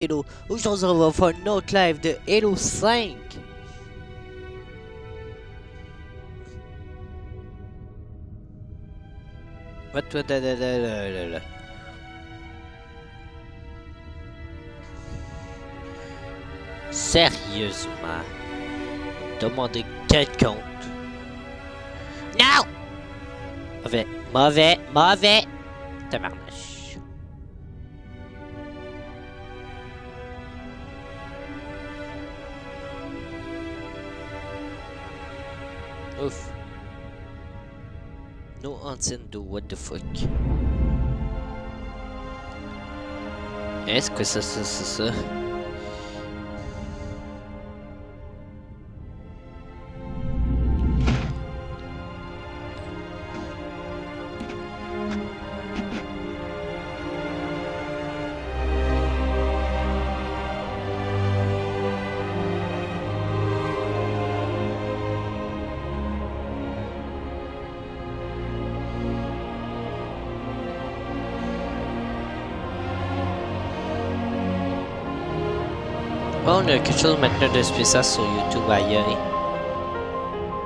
Hello, aujourd'hui on va faire une autre live de Halo 5. What, what, da, da, da, da, da, da. Sérieusement, demandez quel compte. Non! Mauvais, mauvais, mauvais! Tabarnache. Ouf. No Nintendo, what the fuck? Est-ce que quelque chose maintenant de spécial sur YouTube ailleurs.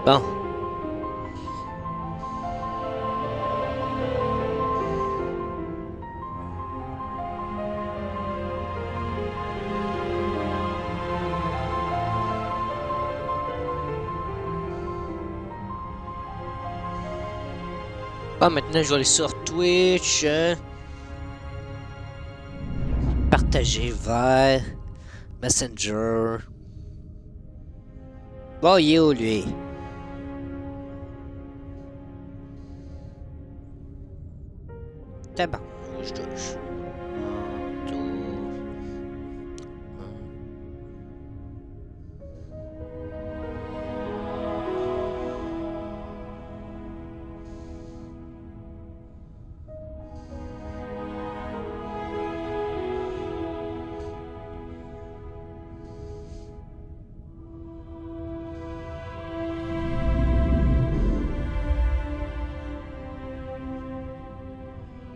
Bon. Bon, maintenant je vais aller sur Twitch. euh, Partager vers Messenger. Bon, il est où lui?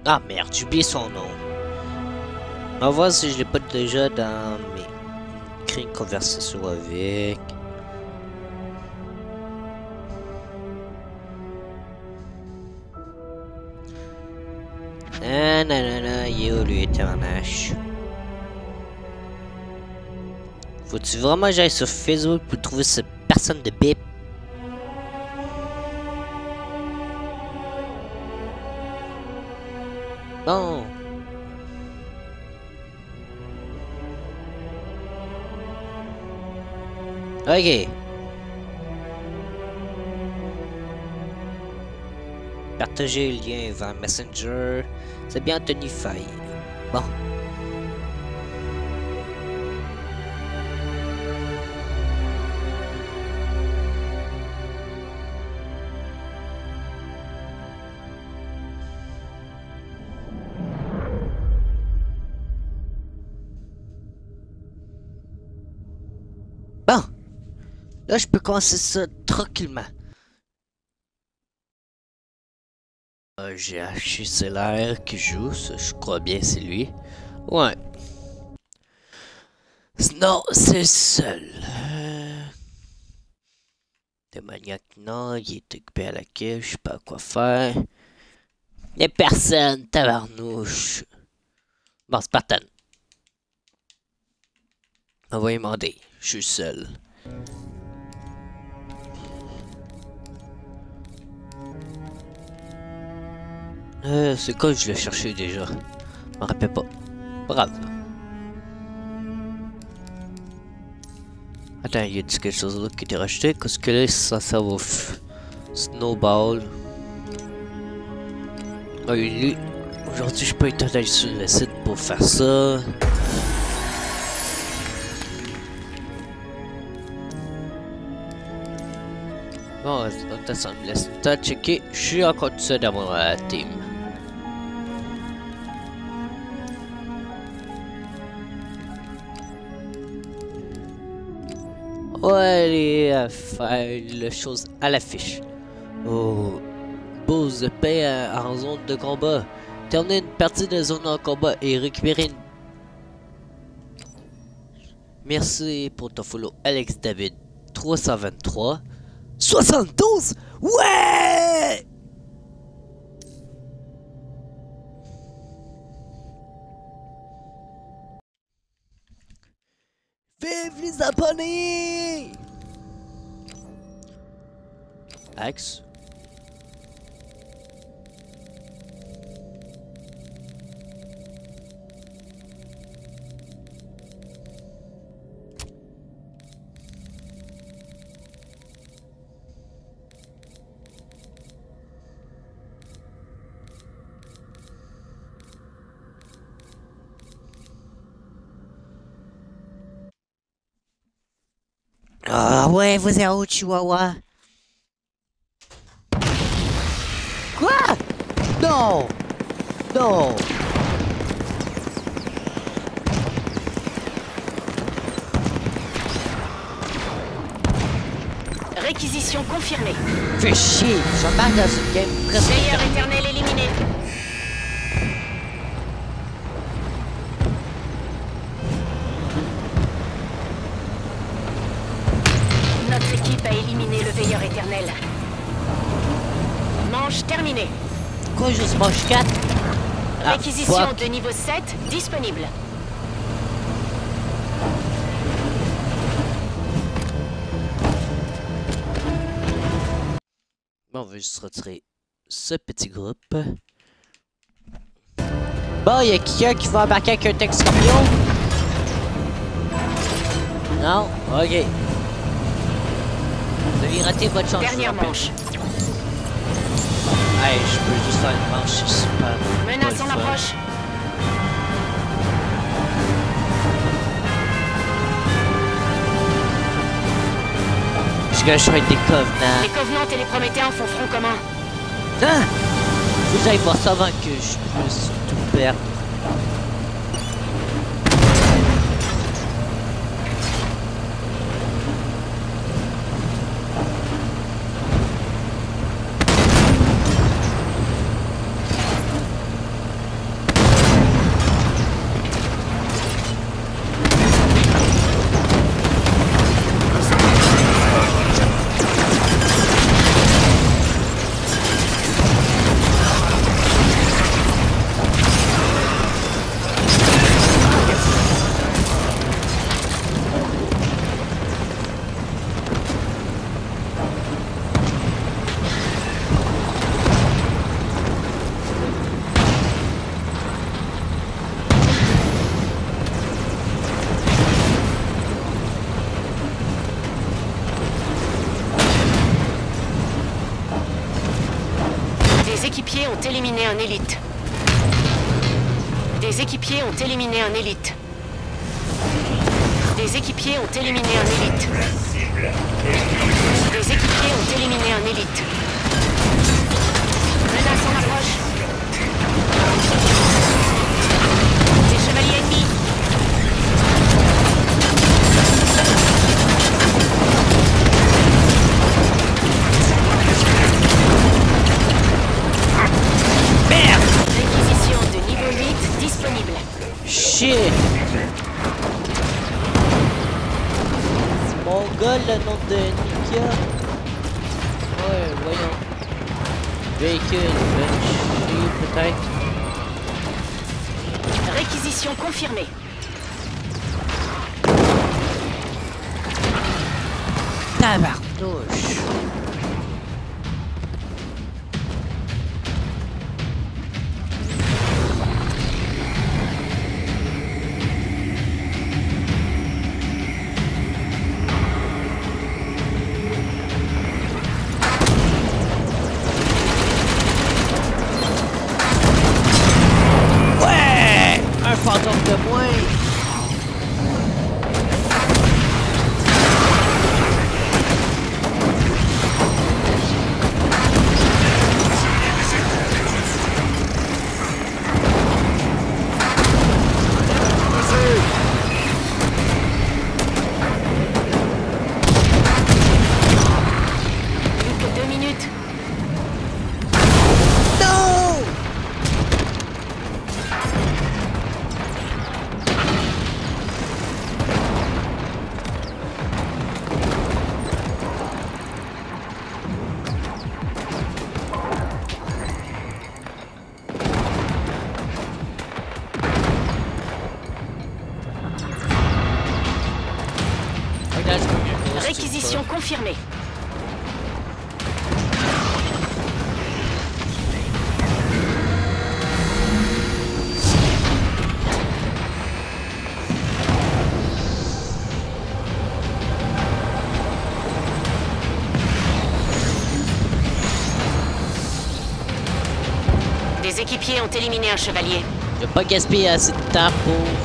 Ah merde, j'ai oublié son nom. On va voir si je l'ai pas déjà dans mes... Créer une conversation avec... Ah non non non, il lui? Faut-tu vraiment que j'aille sur Facebook pour trouver cette personne de bip? Ok. Partager le lien vers Messenger. C'est bien Tony Faye. Bon. Je peux commencer ça tranquillement. Euh, J'ai acheté Celaire qui joue, ça, je crois bien c'est lui. Ouais. Non, c'est seul. Euh... Le maniaque, non, il est occupé à la queue, je sais pas quoi faire. Y'a personne, tabarnouche. Bon, Spartan. Demander, je suis seul. Euh, c'est que je l'ai cherché déjà? Je me rappelle pas. Bravo. Attends, il y a quelque chose d'autre qui était racheté? Qu'est-ce que là, ça, ça va f- Snowball? Ah, aujourd'hui, je peux être allé sur le site pour faire ça. Bon, attends, ça me laisse le temps de checker. Je suis encore tout seul dans mon euh, team. Aller euh, faire les choses à l'affiche. Oh, pause de paix en zone de combat. Terminer une partie de zone en combat et récupérer une Merci pour ton follow Alex David 323. 72 Ouais Vive les abonnés Axe Ah ouais, vous êtes où, Chihuahua Non Non Réquisition confirmée. Fais chier, j'embarque dans une game. Veilleur éternel Juste manche 4 Ah, Réquisition fuck. de niveau 7 disponible. Bon, on va juste retirer ce petit groupe. Bon, il y a quelqu'un qui va embarquer avec un tank scorpion? Non? Ok. Vous avez raté votre chance. Dernière manche. Hey, je peux juste faire une manche, c'est super. Menace en approche. Je gâche avec des covenants. Les Covenants et les Prométhéens font front commun. Ah! Que j'aille voir ça avant que je puisse tout perdre. Des équipiers ont éliminé un chevalier. Je vais pas gaspiller assez de temps pour.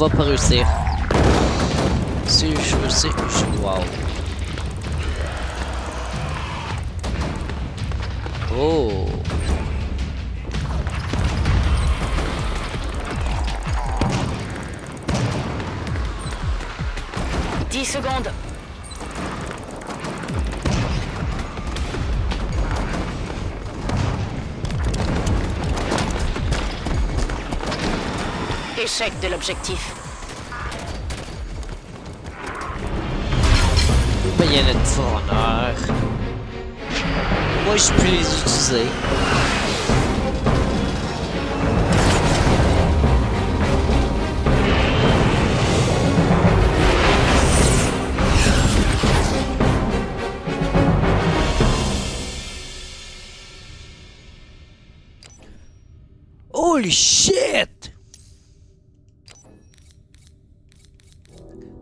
Va pas réussir. Si je c'est. je- Wow. Oh. 10 secondes. Échec de l'objectif. De fourneurs. Moi, je peux les utiliser.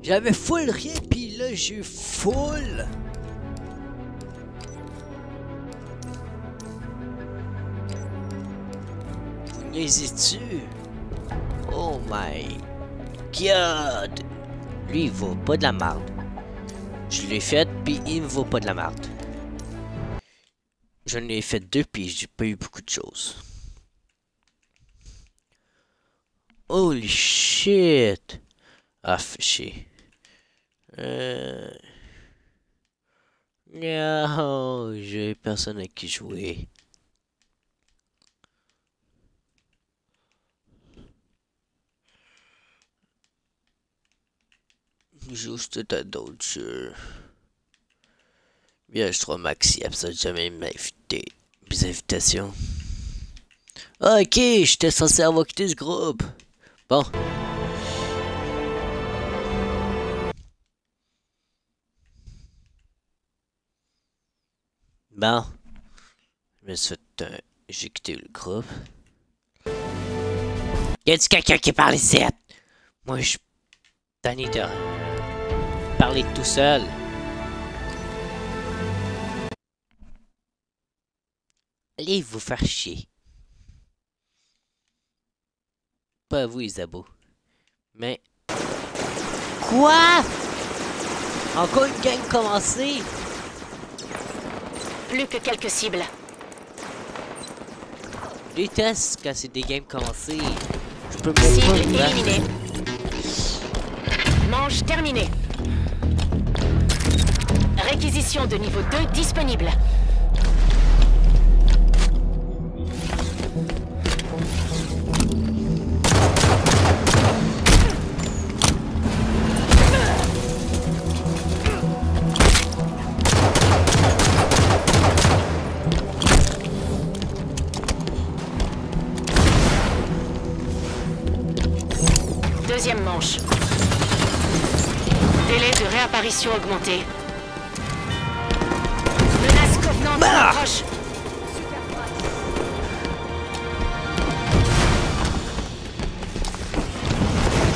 J'avais full rien, pis là j'ai full. Vous niaisez-tu? Oh my god! Lui, il vaut pas de la marde. Je l'ai fait, puis il vaut pas de la marde. J'en ai fait deux, puis j'ai pas eu beaucoup de choses. Holy shit! Ah, chier. Euh... Non, j'ai personne à qui jouer. Juste à d'autres jeux. Bien, je trouve Maxi ça jamais m'invité. Mes invitations. Ok, j'étais censé avoir quitté ce groupe. Bon. Bon. Je me suis euh, le groupe. Y a-tu quelqu'un qui parle ici? Moi, je. Tanné de. parler tout seul. Allez vous faire chier. Pas vous, Isabeau. Mais. Quoi? Encore une gang commencée? Plus que quelques cibles. Déteste quand c'est des games commencées. Je peux me Cible éliminée. Manche terminée. Réquisition de niveau 2 disponible. Deuxième manche. Délai de réapparition augmenté. Menace Covenant Bah proche.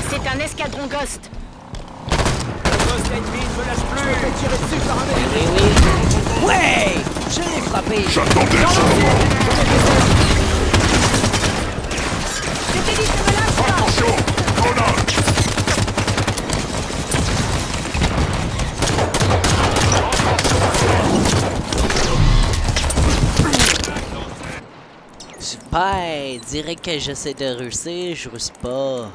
C'est un escadron Ghost. Oui, oui. Ouais! Je l'ai frappé! J'attendais ça Attention Ben, dirait que j'essaie de réussir, je réussis pas.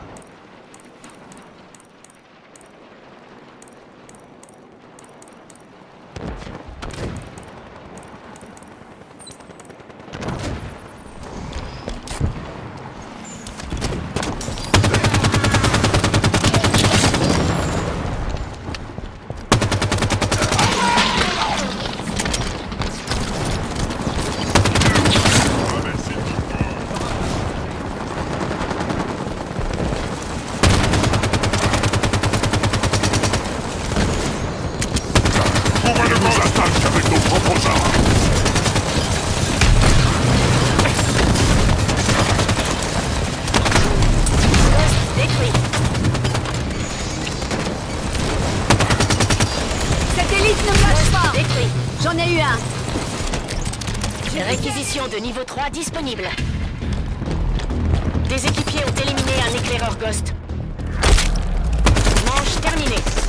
On ne nous attaque qu'avec nos propres armes. Ghost détruit. Cette élite ne lâche pas Détruit. J'en ai eu un Réquisition de niveau 3 disponible. Des équipiers ont éliminé un éclaireur Ghost. Manche terminée.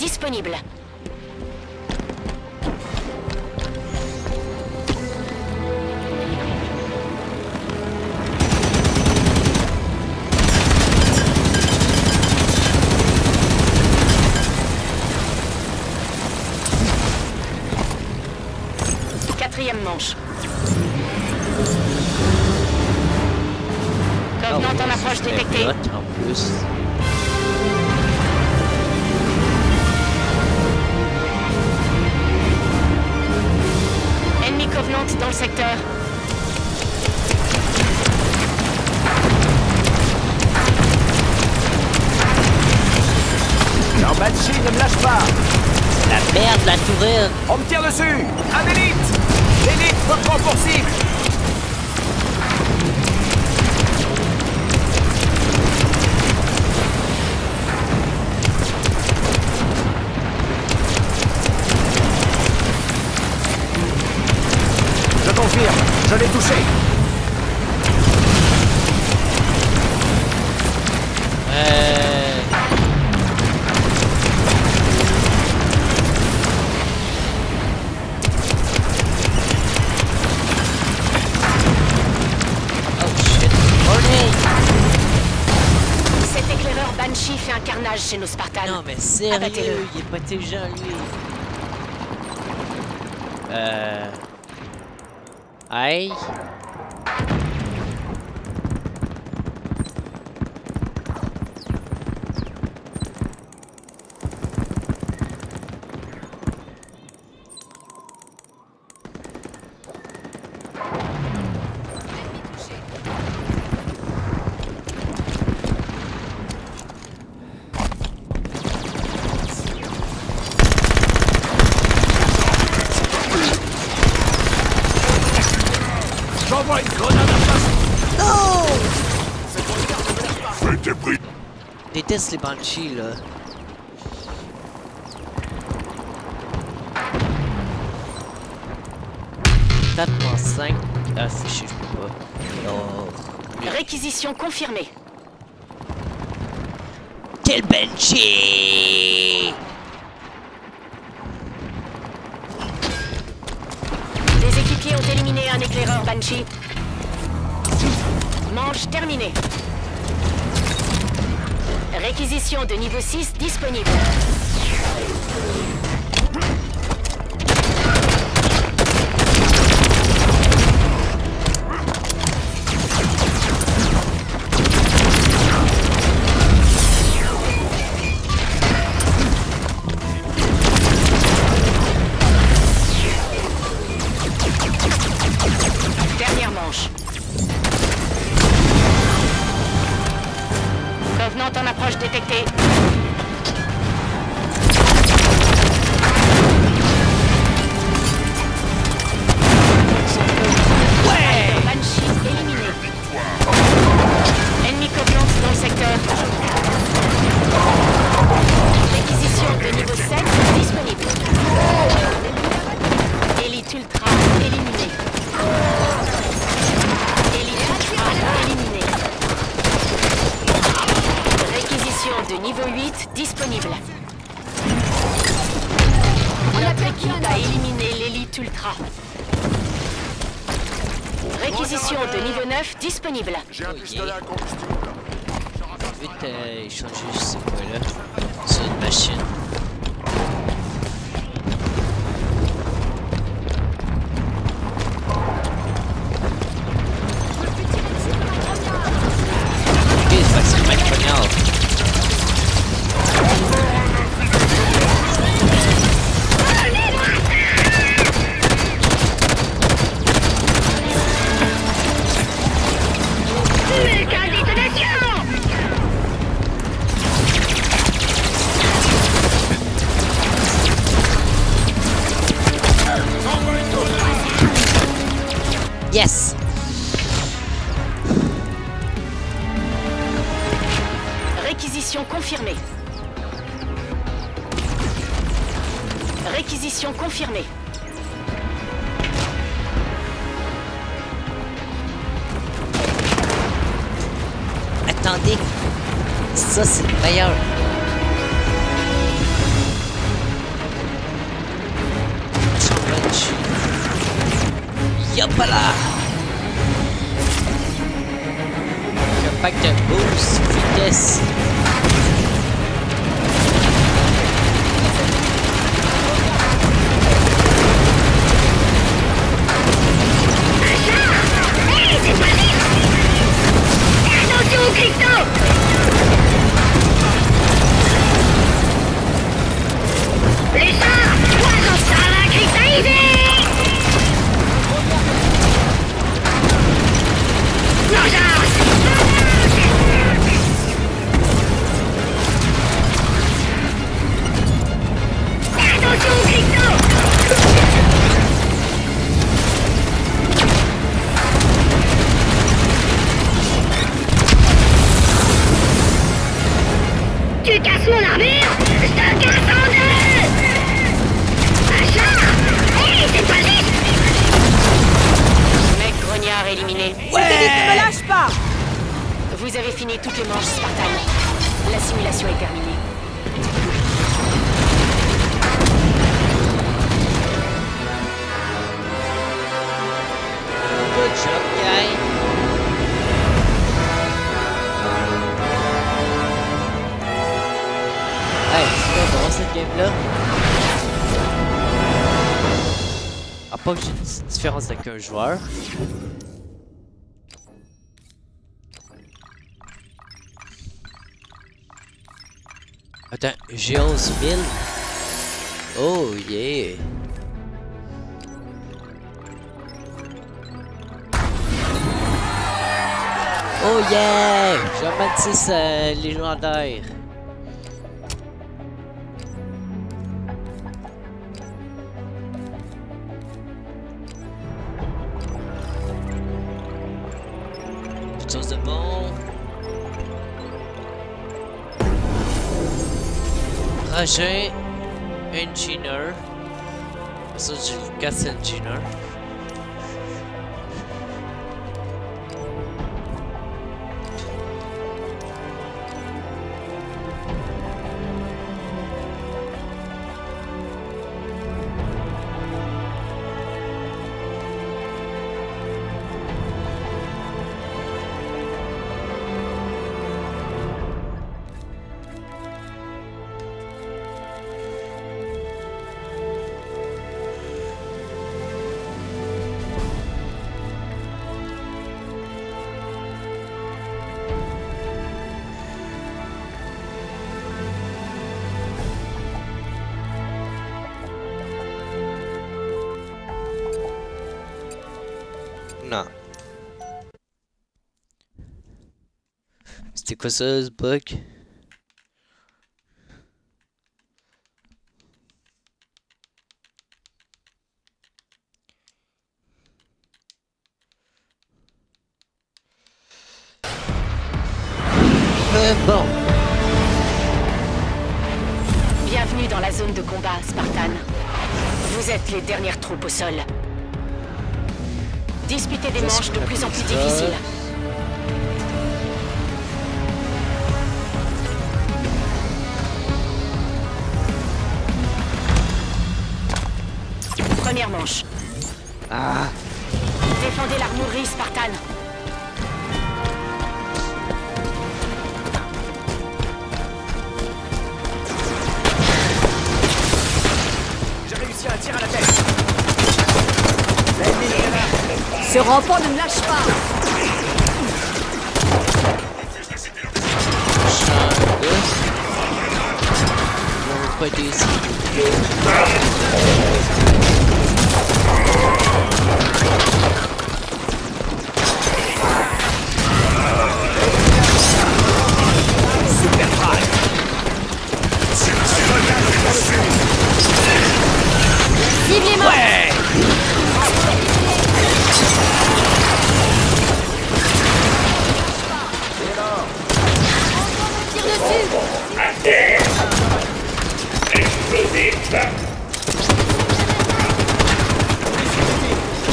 Disponible. Lâche pas. La merde, la tourelle. On me tire dessus. Un élite. L'élite me prend pour cible. Je confirme, je l'ai touché sérieux, il est pas intelligent lui. Euh... Aïe. J'envoie une grenade à face Fais tes prix. Déteste les Banshees, là. Tape 5. Ah, chier, je peux pas. Non. Réquisition confirmée. Disponible. J'ai Un pack de boost, vitesse. Tu casses Vous avez fini toutes les manches Spartan. La simulation est terminée. Hey, c'est pas bon cette game-là. À pas que j'ai une différence avec un joueur. Attends, j'ai 11 000. Oh yeah. Oh yeah! Je bâtisse euh, légendaire. Quelque chose de bon. Roger Engineer. Ça, du Lucas Engineer. Quizzes book.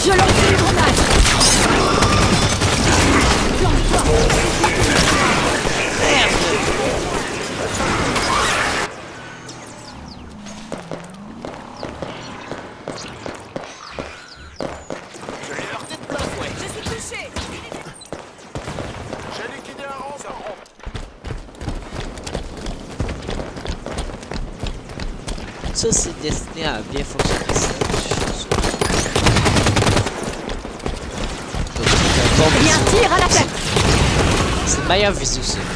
就让你心疼的 Meia vizinhança.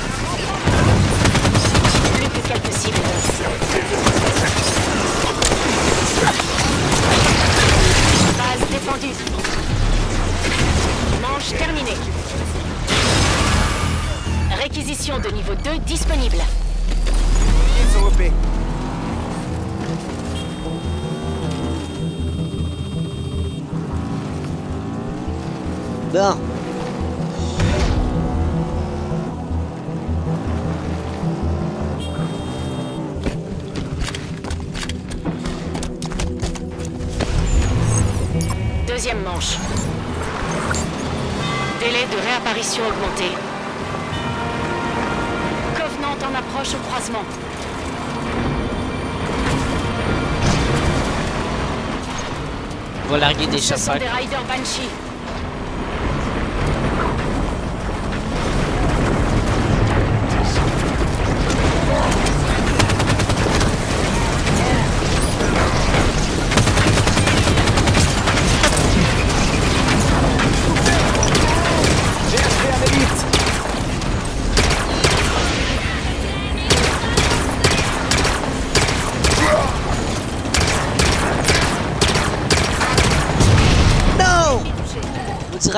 des chasseurs. Des Riders Banshee.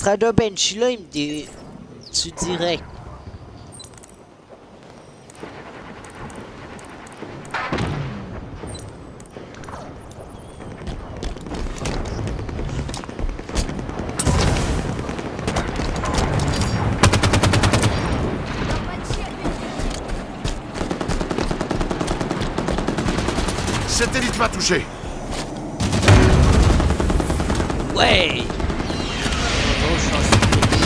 Strada Banshee là, il me dit... Tu dirais. Satellite m'a touché. Ouais! Oh, je suis en sécurité.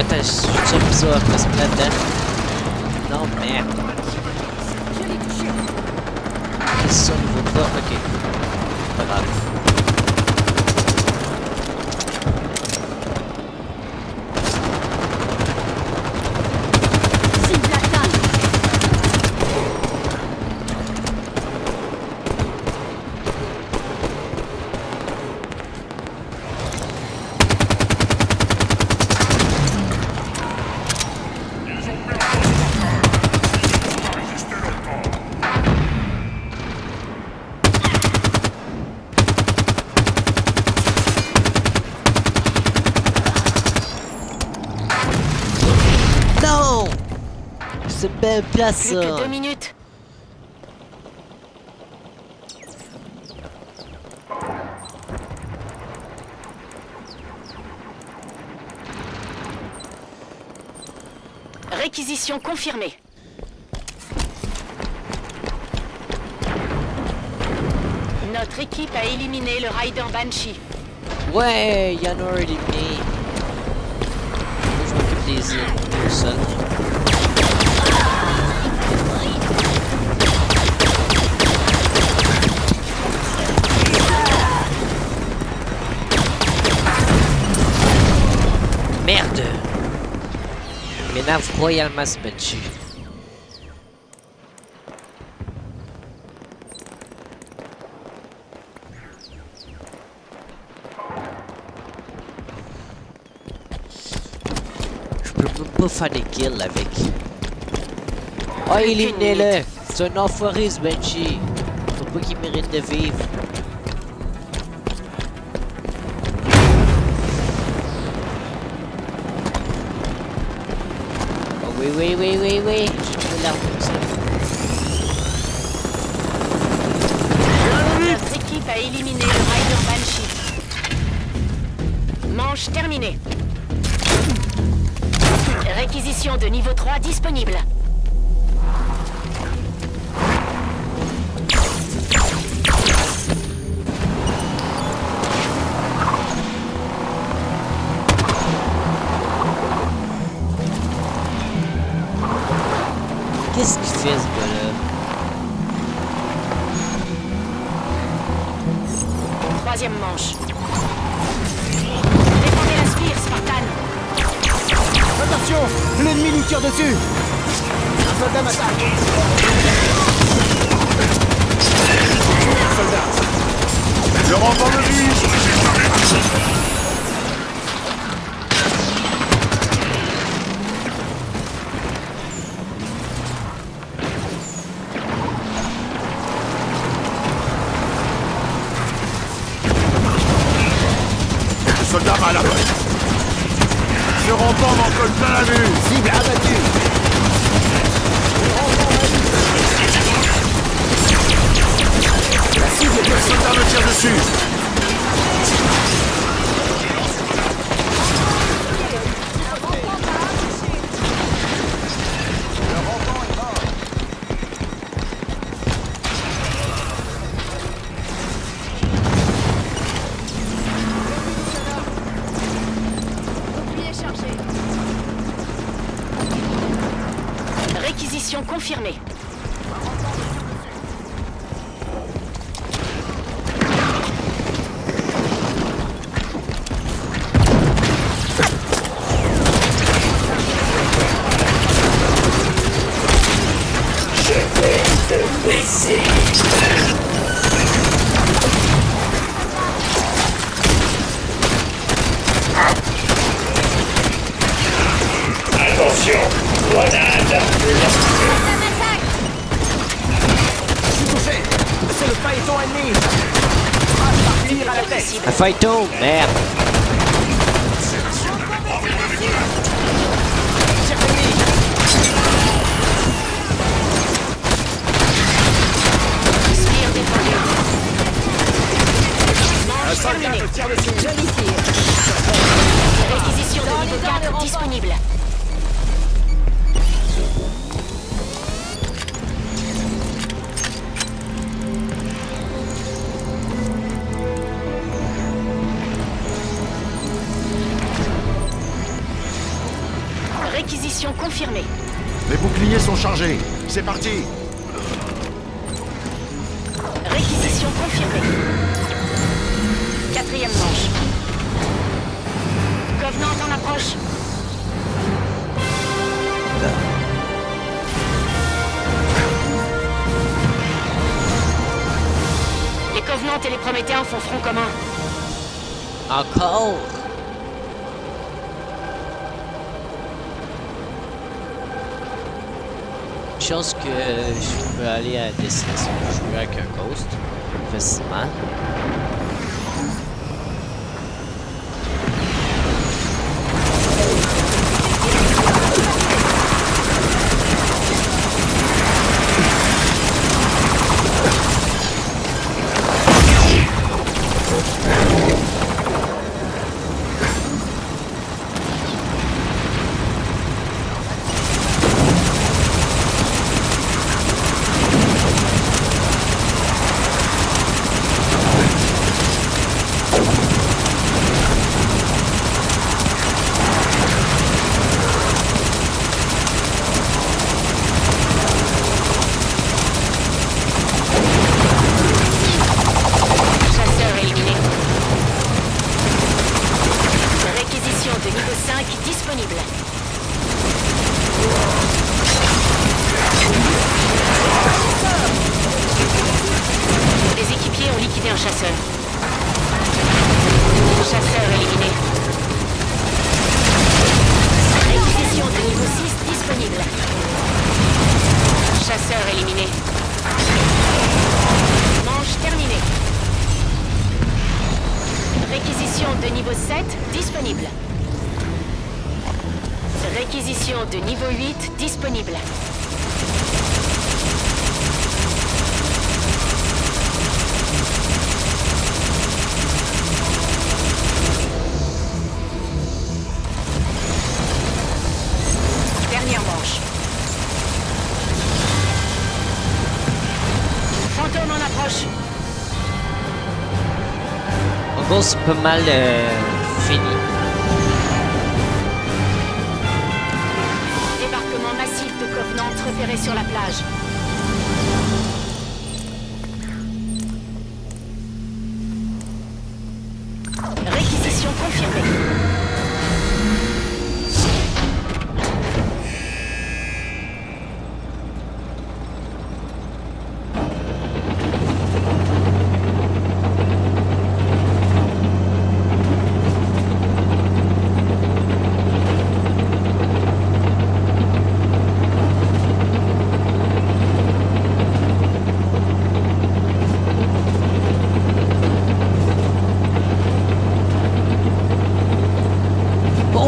Attends, je suis déjà bizarre à ce là-dedans. Non, merde. Qu'est-ce que ça, niveau pas? Ok. Pas grave. Cible atteinte Non! C'est une belle place, Plus que ça. deux minutes. Réquisition confirmée. Notre équipe a éliminé le Rider Banshee. Ouais, y'en a éliminé. Moi, je m'occupe des îles, seul. Merde! M'énerve royalement ce Banshee. Je peux pas faire des kills avec. Oh, éliminez-le! C'est un enfoiré ce Banshee! Faut pas qu'il mérite de vivre. Oui, oui, oui, oui, trouvé l'arme comme ça. Notre équipe a éliminé le Rider Banshee. Manche terminée. Réquisition de niveau 3 disponible. En gros,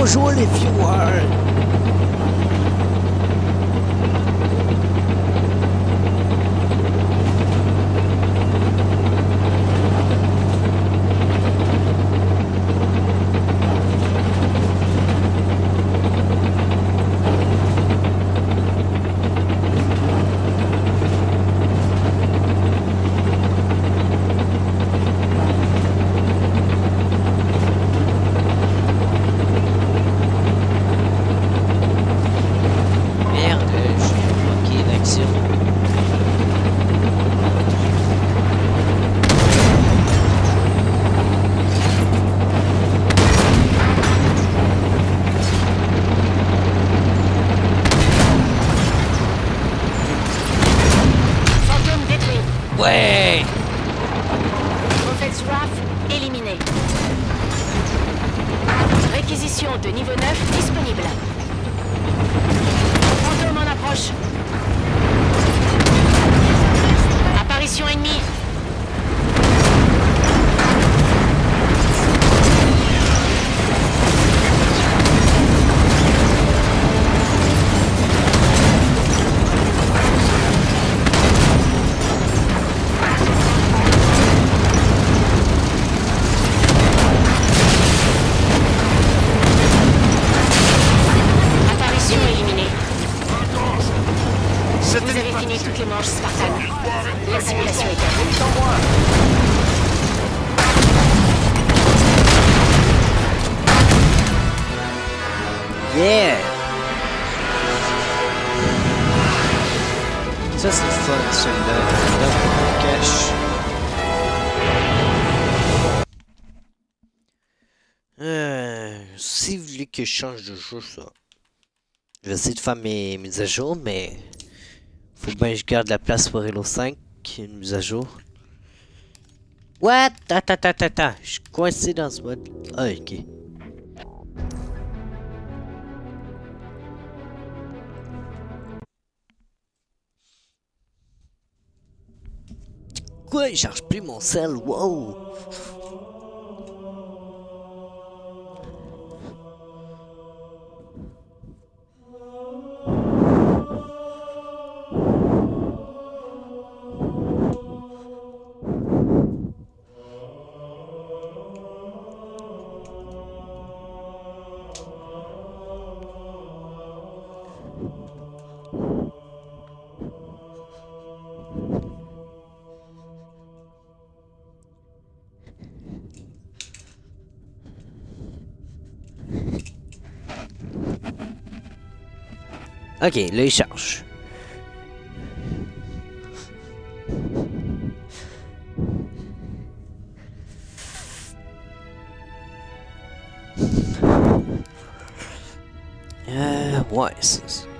Bonjour les viewers! Merde, change de ça. Je vais essayer de faire mes mises à jour, mais faut bien que je garde la place pour Halo 5, une mise à jour. What? Attends, attends, attends, je suis coincé dans ce mode. Ah, ok. Quoi? Il charge plus mon sel, wow! Ok, là il charge. Euh, ouais, c'est...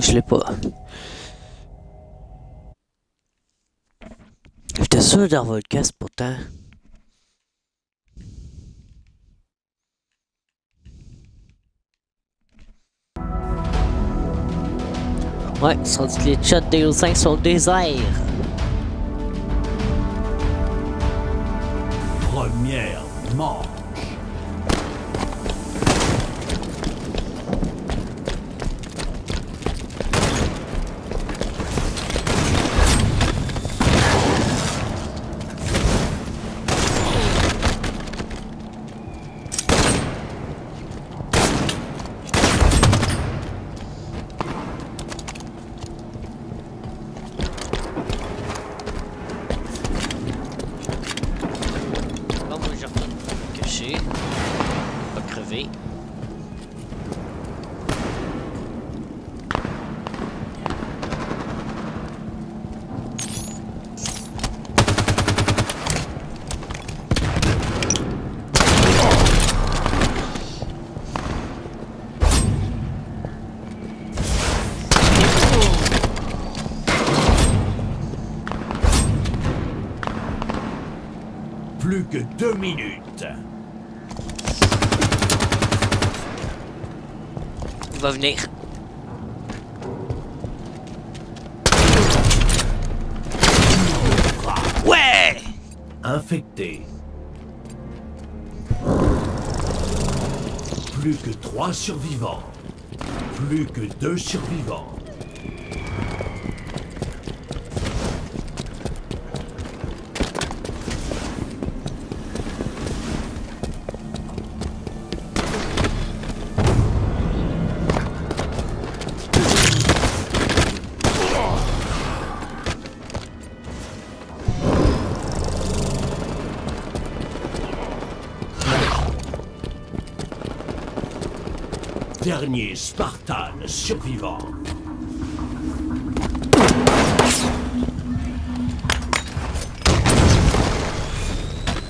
je l'ai pas. J'étais sûr d'avoir le casque pourtant. Ouais, sont dit que les chats de 5 sont au désert. Première mort. Deux minutes. Il va venir. Ouais! Infecté. Plus que trois survivants. Plus que deux survivants. prisonnier spartan survivant.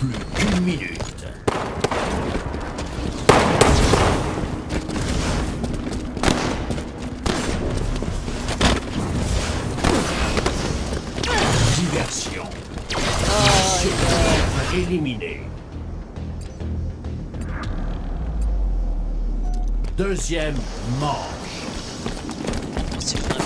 Plus qu'une minute. Diversion. Oh, Éliminée. Deuxième manche. C'est vraiment.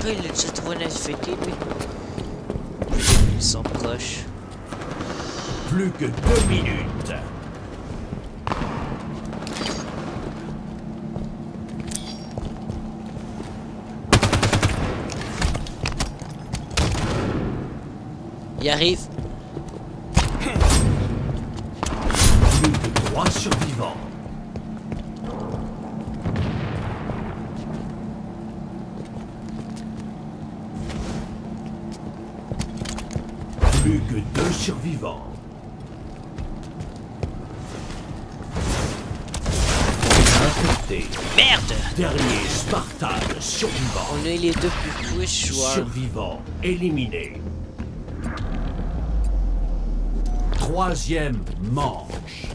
Après, il a déjà trouvé une infecté, lui. Ils sont proches. Plus que deux minutes. Il arrive. Plus que trois survivants. Plus que deux survivants. Merde! Dernier Spartan survivant. On est les deux plus joueurs. Survivant éliminé. Troisième manche.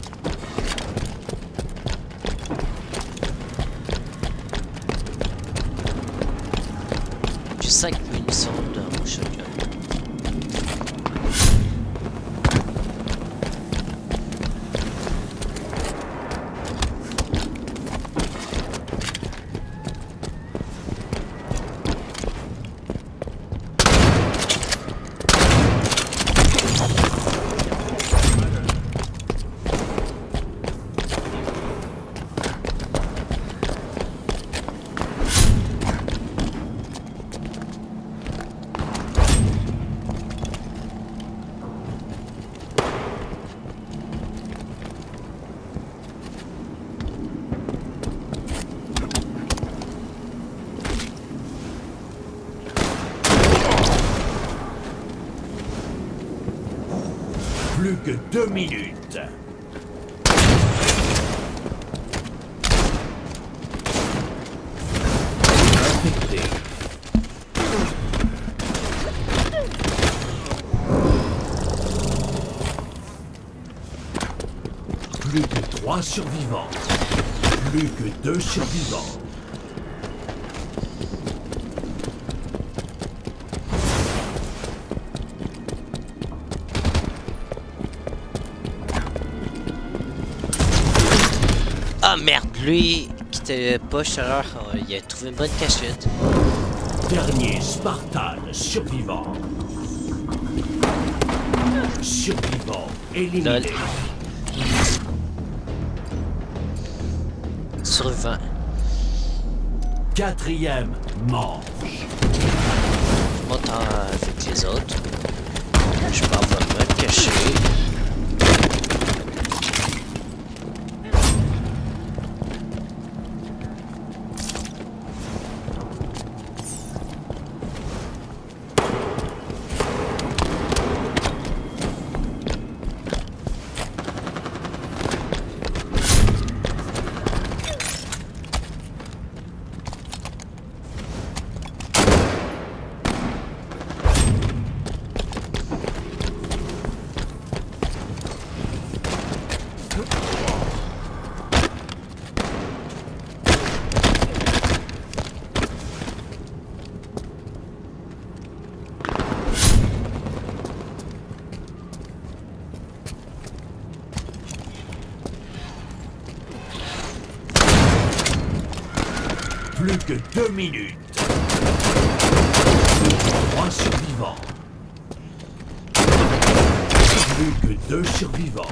J'ai 5 munitions dans mon shotgun. Plus que deux minutes. Plus que trois survivants. Plus que deux survivants. Lui qui était pas l'heure, euh, il a trouvé une bonne cachette. Dernier Spartan survivant. Survivant éliminé. Lol. Survivant. Quatrième manche. plus que deux minutes. Un survivant. Plus que deux survivants.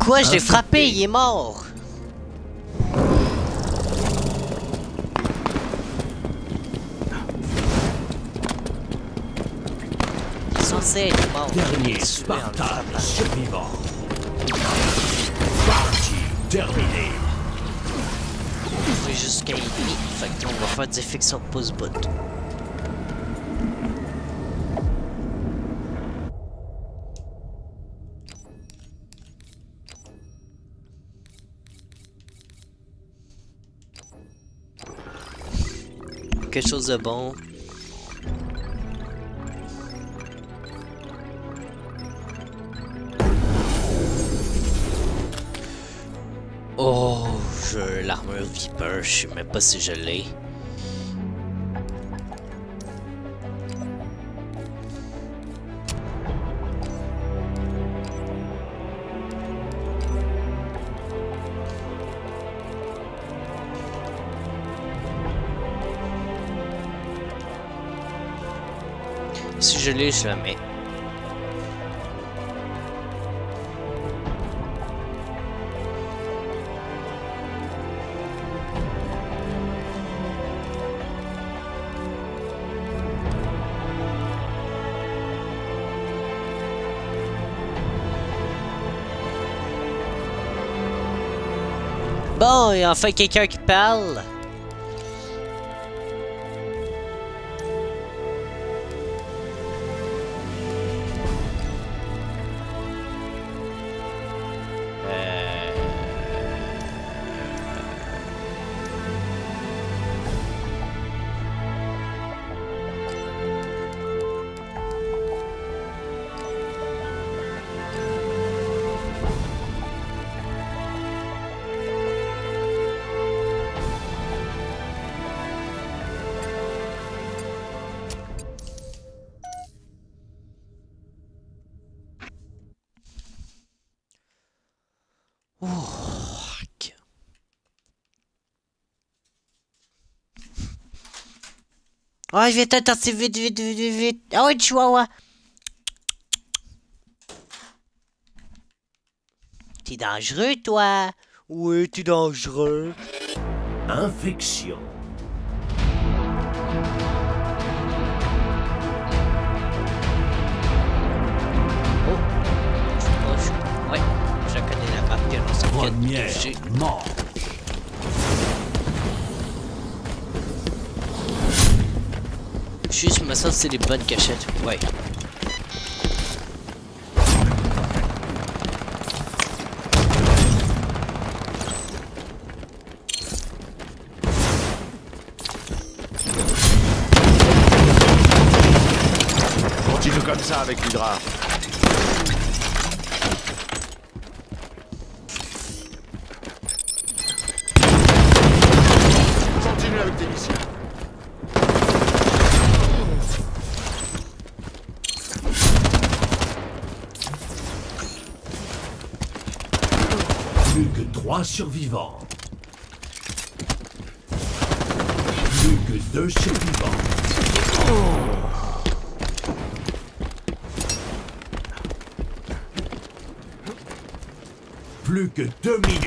Quoi, je l'ai frappé, il est mort. Il est censé être mort. Dernier Spartan survivant. Partie terminée. J'ai jusqu'à ennemi. Fait qu'on va faire des fictions pouce bout. Quelque chose de bon. Je l'armure Viper, je sais même pas si je l'ai. Si je l'ai, je la mets. Enfin quelqu'un qui parle. Ouais, vite, attends, c'est vite, vite, vite, vite. Ah ouais, chihuahua. T'es dangereux, toi? Oui, t'es dangereux. Infection. Oh, je- Ouais, je connais la marque lorsqu'il y a Première mort. Juste, sens que c'est des bonnes cachettes. Ouais. Continue comme ça avec l'Hydra. Survivants. Plus que deux survivants. Plus que deux minutes.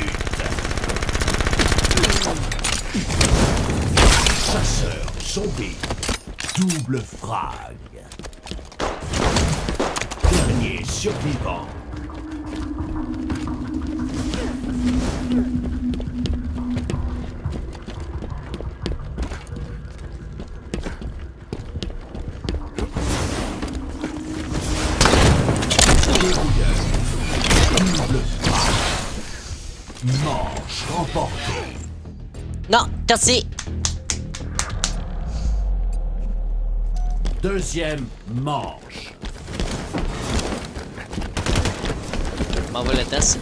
Chasseur zombie. Double frag. Dernier survivant. Merci. Deuxième manche. Je m'envoie la tasse.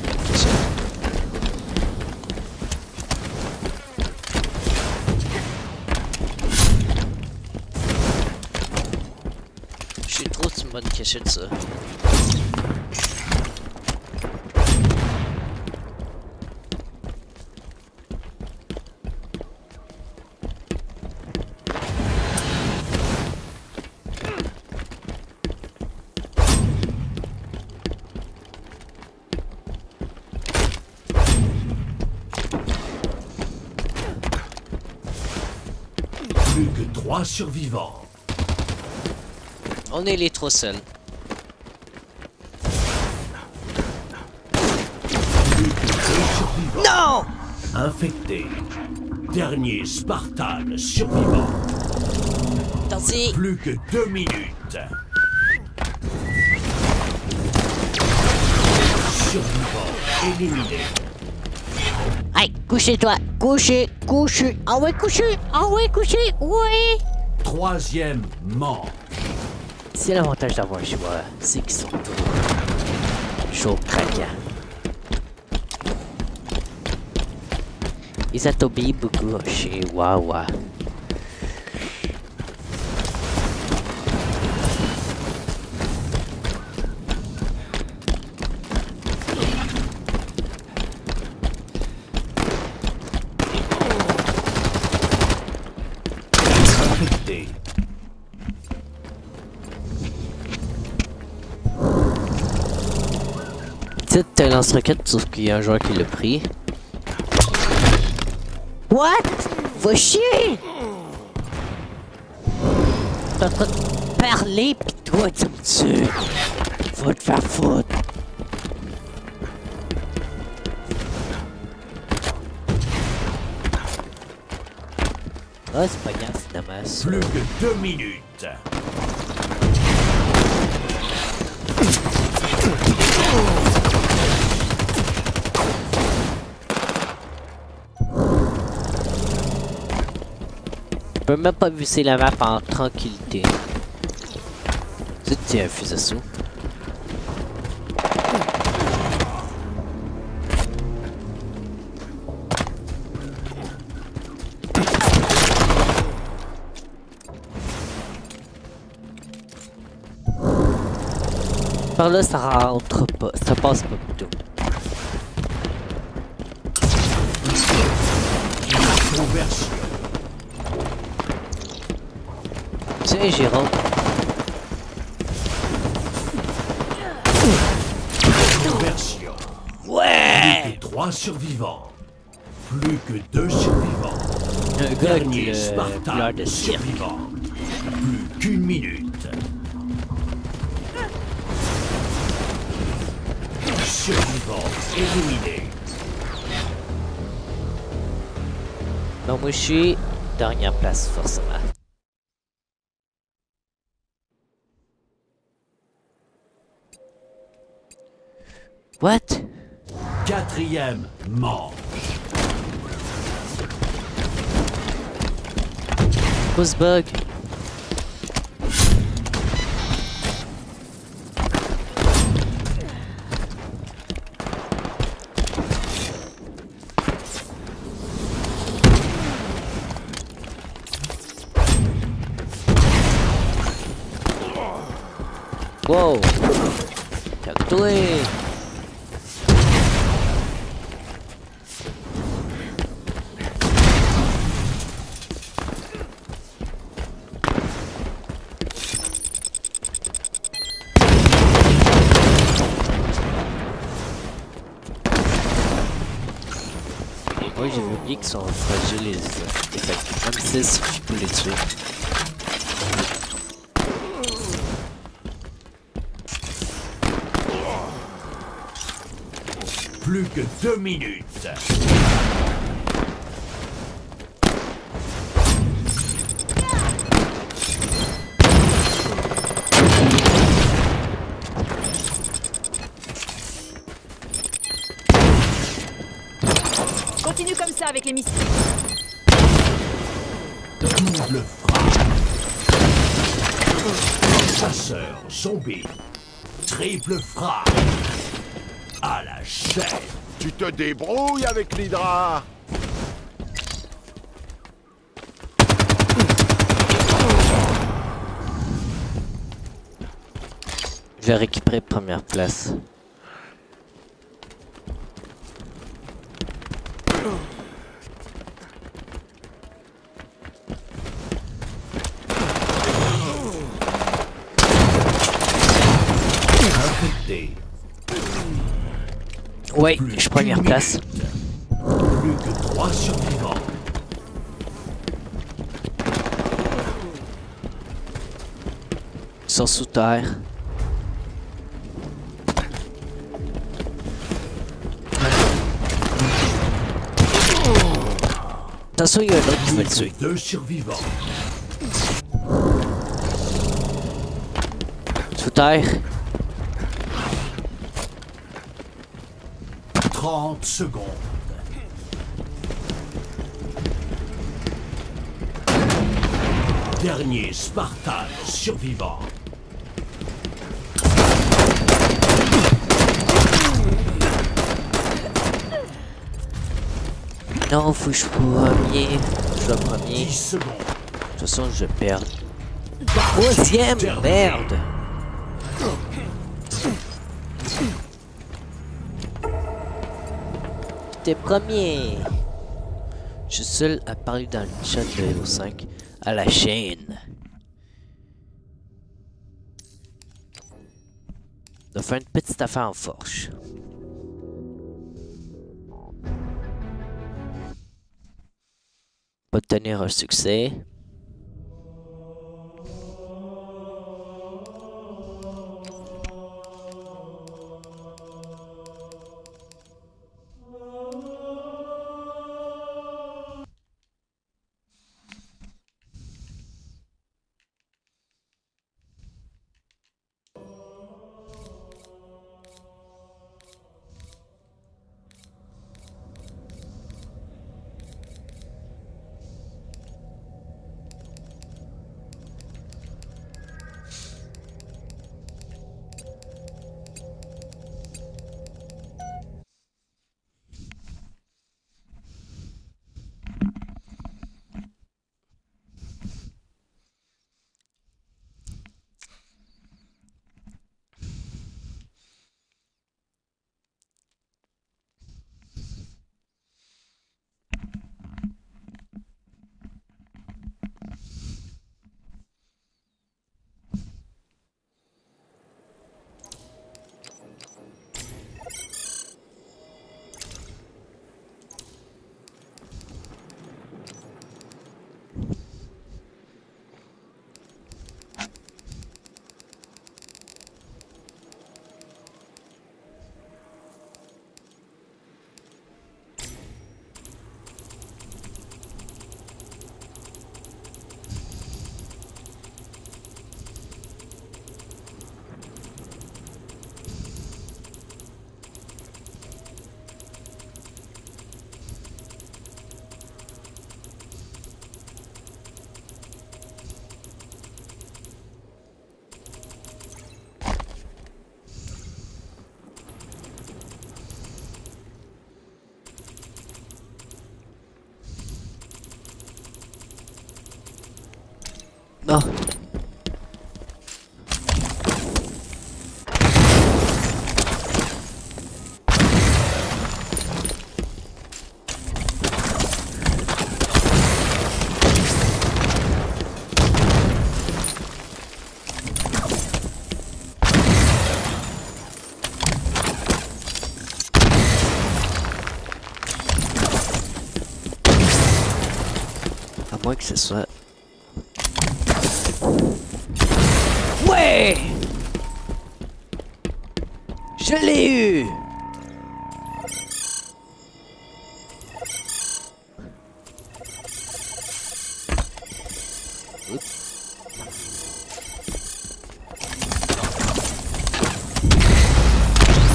Je suis trop une bonne cachette, ça. survivants. On est les trop seuls. Non Infecté. Dernier Spartan survivant. Plus que deux minutes. Survivant éliminé. Allez, couchez-toi. Couchez, couchez. Ah ouais, couchez. Ah ouais, couchez. Ouais. Troisième mort. C'est l'avantage d'avoir un joueur, c'est qu'ils sont tous chauds craquants. Ils t'obéissent beaucoup chez Wawa. Sauf qu'il y a un joueur qui l'a pris. What? Va chier! T'es en train de parler pis toi tu me tues! Va te faire foutre! Ah, c'est pas grave, finalement. Plus que deux minutes. Peux même pas visser la map en tranquillité. Sais, un fusil sous. Par là, ça rentre pas. Ça passe pas plutôt. Tiens, Jérôme. Conversion. Ouais! Plus que trois survivants. Plus que deux survivants. Un gars qui le Spartan couleur de cirque. survivant. Plus qu'une minute. Survivant éliminé. Donc moi je suis dernière place forcément. What? Quatrième manche. Bug. Plus que deux minutes. Continue comme ça avec les missiles. Double frappe. Chasseur, zombie. Triple frappe. Chaîne. Tu te débrouilles avec l'Hydra Je vais récupérer première place. Infecté. Ouais, je première place. Plus que trois survivants. Ils sont sous terre. Attention, il y a un autre qui va le tuer. deux survivants. Sous terre. 30 secondes. Dernier Spartan survivant. Non, faut que je premier. Je sois 10 premier. De toute façon, je perds. Troisième, merde. T'es premier. Je suis seul à parler dans le chat de Halo 5 à la chaîne. Va faire une petite affaire en forge. Obtenir un succès. Moins que ce soit. Ouais! Je l'ai eu!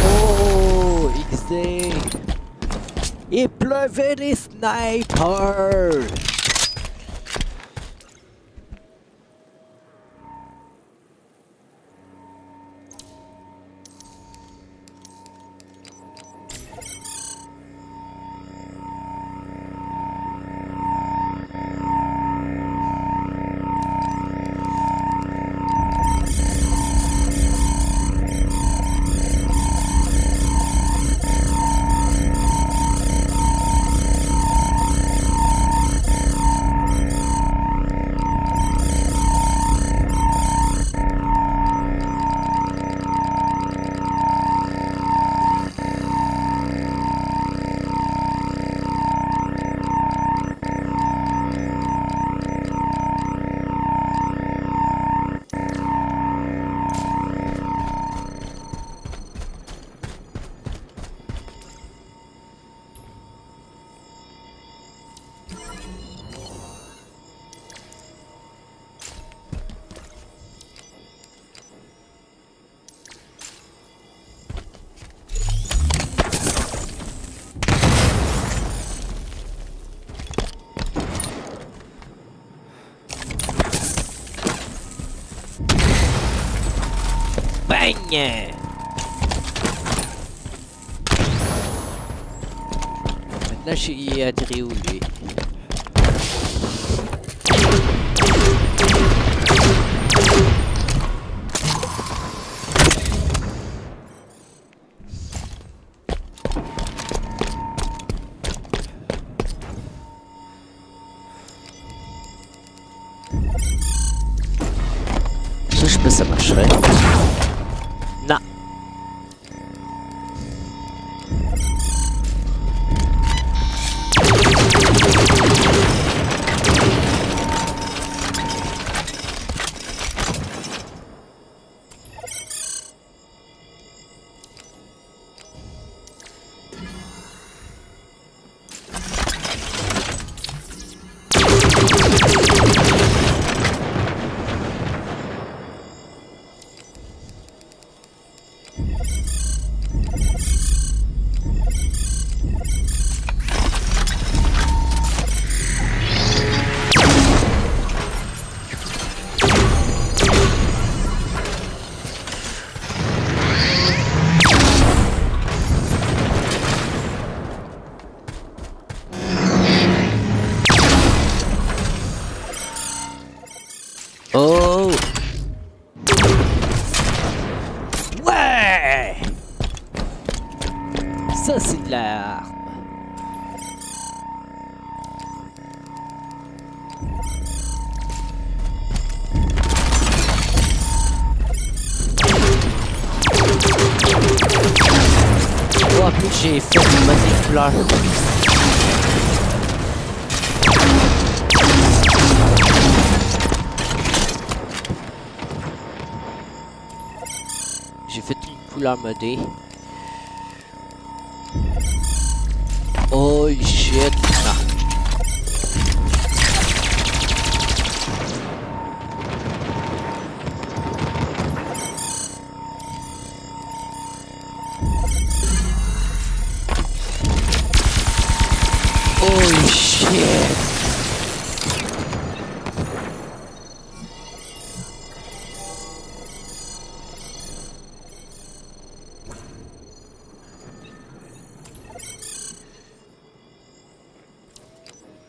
Oh XD Il pleuvait des snipers Maintenant, je suis atterri où, comedy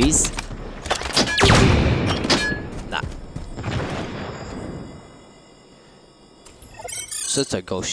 please? Nah. Such a ghost,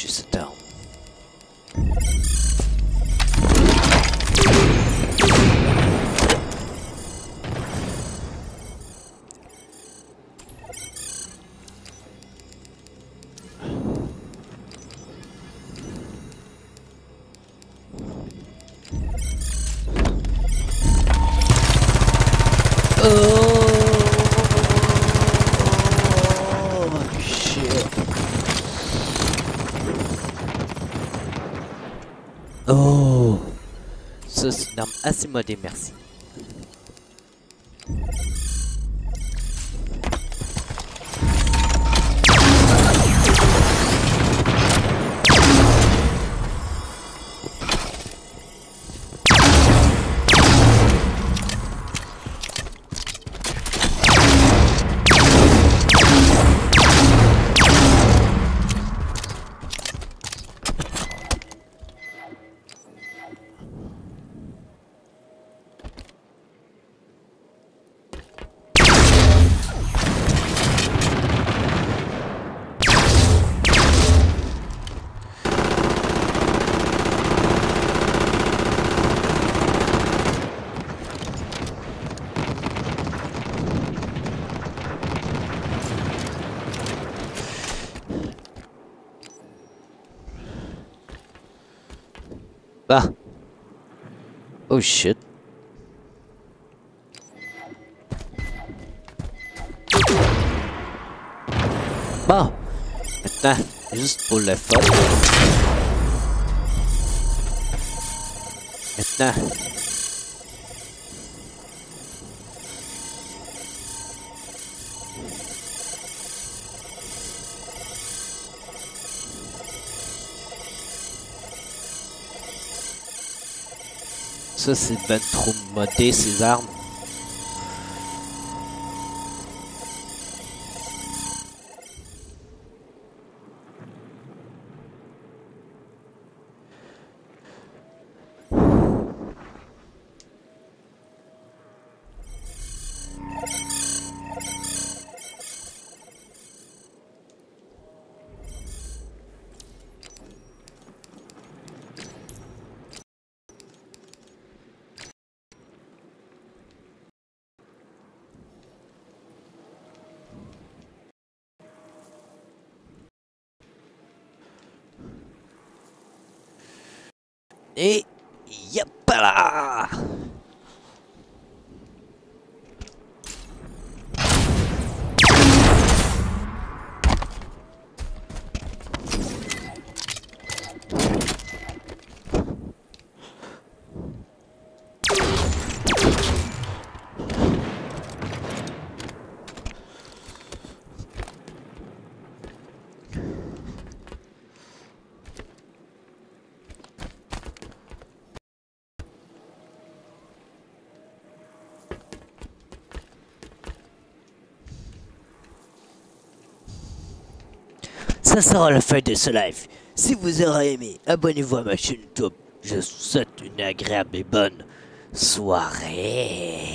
Asmodée, merci. Ah. Oh shit. Bon. Maintenant, juste pour le fun. Maintenant. Ça, c'est ben trop modé, ces armes. Et yep là Ça sera la fin de ce live. Si vous aurez aimé, abonnez-vous à ma chaîne YouTube. Je vous souhaite une agréable et bonne soirée.